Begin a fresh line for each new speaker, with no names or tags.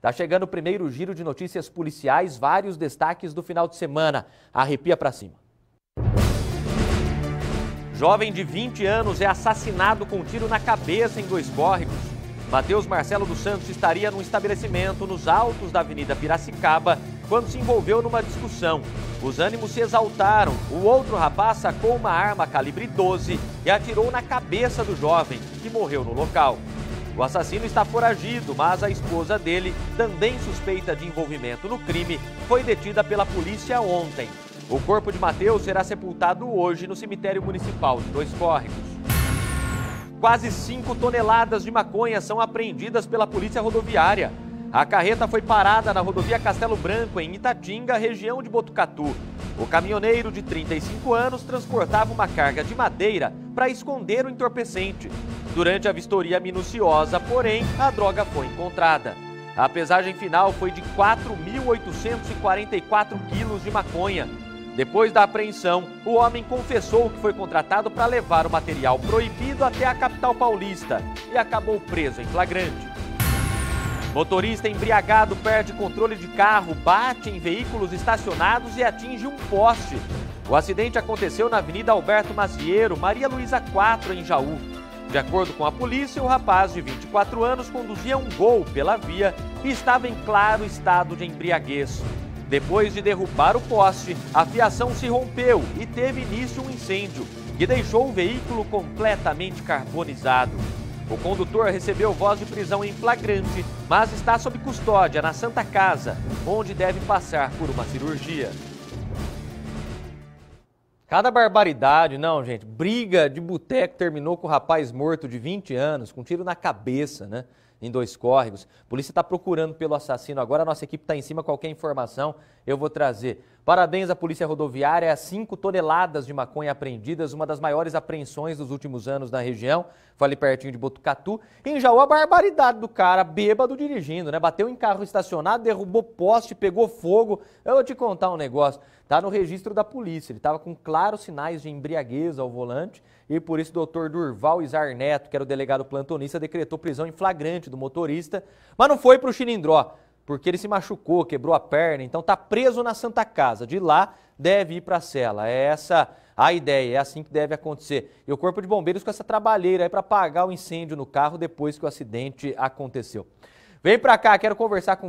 Tá chegando o primeiro giro de notícias policiais, vários destaques do final de semana. Arrepia pra cima. Jovem de 20 anos é assassinado com um tiro na cabeça em dois córregos. Matheus Marcelo dos Santos estaria num estabelecimento nos altos da Avenida Piracicaba quando se envolveu numa discussão. Os ânimos se exaltaram. O outro rapaz sacou uma arma calibre 12 e atirou na cabeça do jovem, que morreu no local. O assassino está foragido, mas a esposa dele, também suspeita de envolvimento no crime, foi detida pela polícia ontem. O corpo de Mateus será sepultado hoje no cemitério municipal de Dois Córregos. Quase 5 toneladas de maconha são apreendidas pela polícia rodoviária. A carreta foi parada na rodovia Castelo Branco, em Itatinga, região de Botucatu. O caminhoneiro de 35 anos transportava uma carga de madeira para esconder o entorpecente. Durante a vistoria minuciosa, porém, a droga foi encontrada. A pesagem final foi de 4.844 quilos de maconha. Depois da apreensão, o homem confessou que foi contratado para levar o material proibido até a capital paulista e acabou preso em flagrante. Motorista embriagado perde controle de carro, bate em veículos estacionados e atinge um poste. O acidente aconteceu na Avenida Alberto Macieiro, Maria Luísa 4, em Jaú. De acordo com a polícia, o rapaz de 24 anos conduzia um gol pela via e estava em claro estado de embriaguez. Depois de derrubar o poste, a fiação se rompeu e teve início um incêndio, que deixou o veículo completamente carbonizado. O condutor recebeu voz de prisão em flagrante, mas está sob custódia na Santa Casa, onde deve passar por uma cirurgia. Cada barbaridade, não, gente. Briga de boteco terminou com o rapaz morto de 20 anos, com um tiro na cabeça, né? Em dois córregos. A polícia está procurando pelo assassino agora. A nossa equipe está em cima. Qualquer informação eu vou trazer. Parabéns à Polícia Rodoviária. 5 toneladas de maconha apreendidas, uma das maiores apreensões dos últimos anos na região. Foi ali pertinho de Botucatu. Em Jaú, a barbaridade do cara, bêbado dirigindo, né? Bateu em carro estacionado, derrubou poste, pegou fogo. Eu vou te contar um negócio. Está no registro da polícia. Ele estava com claros sinais de embriaguez ao volante e por isso o doutor Durval Izar Neto, que era o delegado plantonista, decretou prisão em flagrante do motorista, mas não foi para o Chilindró, porque ele se machucou, quebrou a perna, então está preso na Santa Casa. De lá deve ir para a cela. É essa a ideia, é assim que deve acontecer. E o Corpo de Bombeiros com essa trabalheira aí para apagar o incêndio no carro depois que o acidente aconteceu. Vem para cá, quero conversar com você.